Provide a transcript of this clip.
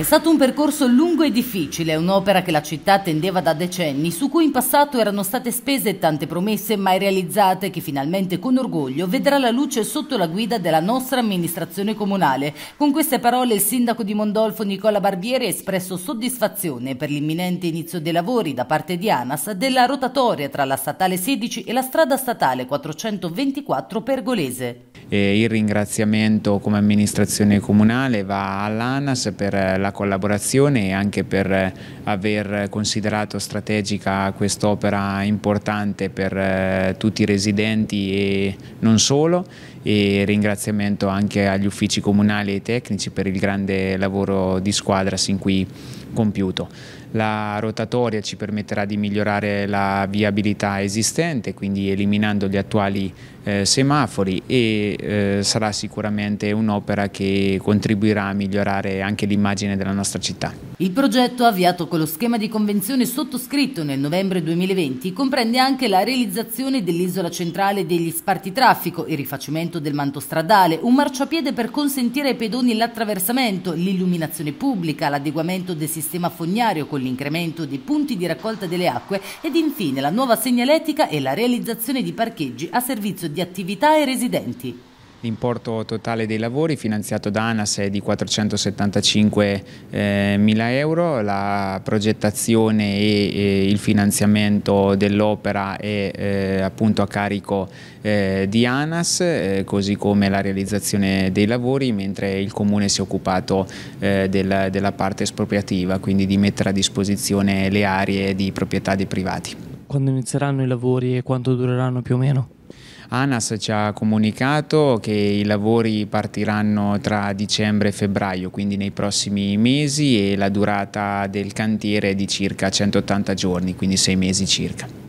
È stato un percorso lungo e difficile, un'opera che la città attendeva da decenni, su cui in passato erano state spese tante promesse mai realizzate, che finalmente con orgoglio vedrà la luce sotto la guida della nostra amministrazione comunale. Con queste parole il sindaco di Mondolfo Nicola Barbieri ha espresso soddisfazione per l'imminente inizio dei lavori da parte di ANAS della rotatoria tra la statale 16 e la strada statale 424 Pergolese. E il ringraziamento come amministrazione comunale va all'ANAS per la collaborazione e anche per aver considerato strategica quest'opera importante per eh, tutti i residenti e non solo e ringraziamento anche agli uffici comunali e tecnici per il grande lavoro di squadra sin qui compiuto. La rotatoria ci permetterà di migliorare la viabilità esistente, quindi eliminando gli attuali eh, semafori e eh, sarà sicuramente un'opera che contribuirà a migliorare anche l'immagine della nostra città. Il progetto, avviato con lo schema di convenzione sottoscritto nel novembre 2020, comprende anche la realizzazione dell'isola centrale degli spartitraffico, il rifacimento del manto stradale, un marciapiede per consentire ai pedoni l'attraversamento, l'illuminazione pubblica, l'adeguamento del sistema fognario con l'incremento dei punti di raccolta delle acque ed infine la nuova segnaletica e la realizzazione di parcheggi a servizio di attività e residenti. L'importo totale dei lavori finanziato da ANAS è di 475 eh, mila euro, la progettazione e, e il finanziamento dell'opera è eh, appunto a carico eh, di ANAS, eh, così come la realizzazione dei lavori, mentre il Comune si è occupato eh, del, della parte espropriativa, quindi di mettere a disposizione le aree di proprietà dei privati. Quando inizieranno i lavori e quanto dureranno più o meno? ANAS ci ha comunicato che i lavori partiranno tra dicembre e febbraio, quindi nei prossimi mesi e la durata del cantiere è di circa 180 giorni, quindi sei mesi circa.